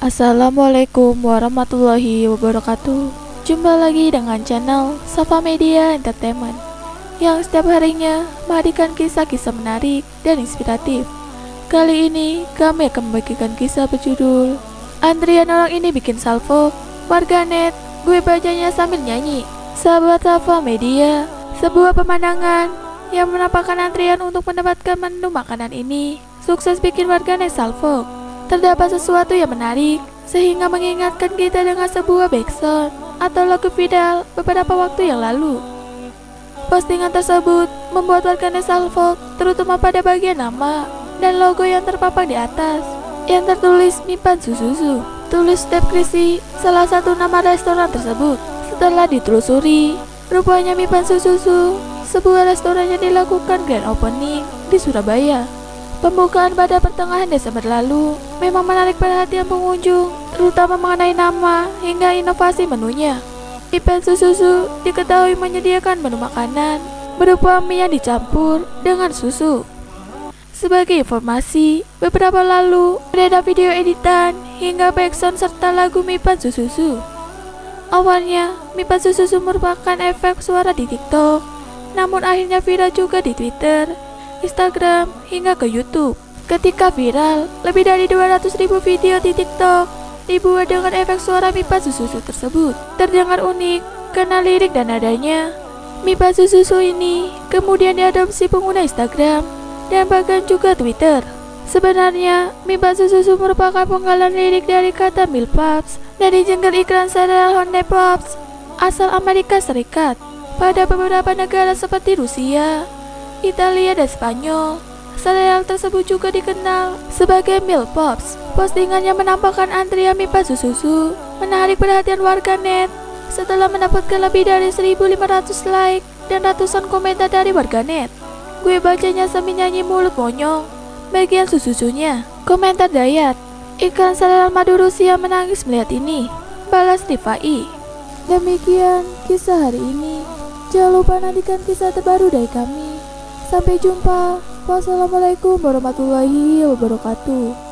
Assalamualaikum warahmatullahi wabarakatuh. Jumpa lagi dengan channel Safa Media Entertainment Yang setiap harinya menghadirkan kisah-kisah menarik dan inspiratif. Kali ini kami akan membagikan kisah berjudul Antrian orang ini bikin salvo. Warganet, gue bacanya sambil nyanyi. Sahabat Safa Media Sebuah pemandangan yang menampakkan antrian untuk mendapatkan menu makanan ini. Sukses bikin warganet salvo terdapat sesuatu yang menarik sehingga mengingatkan kita dengan sebuah backsound atau lagu viral beberapa waktu yang lalu. Postingan tersebut membuat warganet salvo terutama pada bagian nama dan logo yang terpapang di atas yang tertulis Mipan Sususu. Tulis Step Krisi, salah satu nama restoran tersebut. Setelah ditelusuri, rupanya Mipan Sususu, sebuah restoran yang dilakukan grand opening di Surabaya. Pembukaan pada pertengahan Desember lalu memang menarik perhatian pengunjung, terutama mengenai nama hingga inovasi menunya. Ipen Susu diketahui menyediakan menu makanan berupa mie yang dicampur dengan susu. Sebagai informasi, beberapa lalu beredar video editan hingga backsound serta lagu Mipan Susu. Awalnya, Mipan Susu merupakan efek suara di TikTok, namun akhirnya viral juga di Twitter Instagram, hingga ke YouTube. Ketika viral, lebih dari 200 ribu video di TikTok dibuat dengan efek suara Mipa Susu tersebut. Terdengar unik karena lirik dan nadanya. Mipa Susu ini kemudian diadopsi pengguna Instagram dan bahkan juga Twitter. Sebenarnya, Mipa Susu merupakan penggalan lirik dari kata Milk Pops dari jengkel iklan sereal Honda Pops asal Amerika Serikat pada beberapa negara seperti Rusia, Italia dan Spanyol. Sereal tersebut juga dikenal sebagai milk pops. Postingannya menampakkan antrian mipa susu menarik perhatian warganet setelah mendapatkan lebih dari 1500 like dan ratusan komentar dari warganet. Gue bacanya sambil nyanyi mulut monyong bagian susunya. Komentar Dayat, ikan sereal madu Rusia menangis melihat ini. Balas Rifai. Demikian kisah hari ini. Jangan lupa nantikan kisah terbaru dari kami. Sampai jumpa. Wassalamualaikum warahmatullahi wabarakatuh.